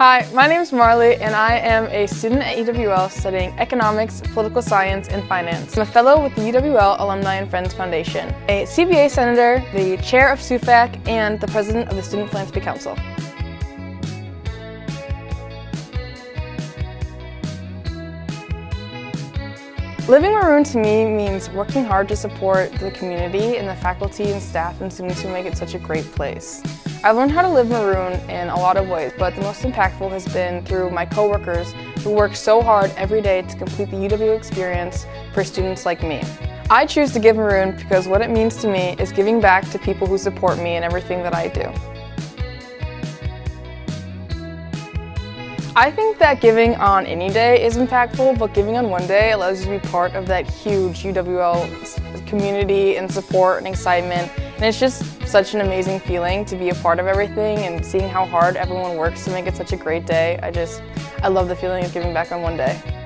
Hi, my name is Marlee and I am a student at UWL studying economics, political science, and finance. I'm a fellow with the UWL Alumni and Friends Foundation, a CBA senator, the chair of SUFAC, and the president of the Student Philanthropy Council. Living Maroon to me means working hard to support the community and the faculty and staff and students who make it such a great place. I've learned how to live Maroon in a lot of ways, but the most impactful has been through my coworkers who work so hard every day to complete the UW experience for students like me. I choose to give Maroon because what it means to me is giving back to people who support me in everything that I do. I think that giving on any day is impactful, but giving on one day allows you to be part of that huge UWL community and support and excitement. And it's just such an amazing feeling to be a part of everything and seeing how hard everyone works to make it such a great day. I just, I love the feeling of giving back on one day.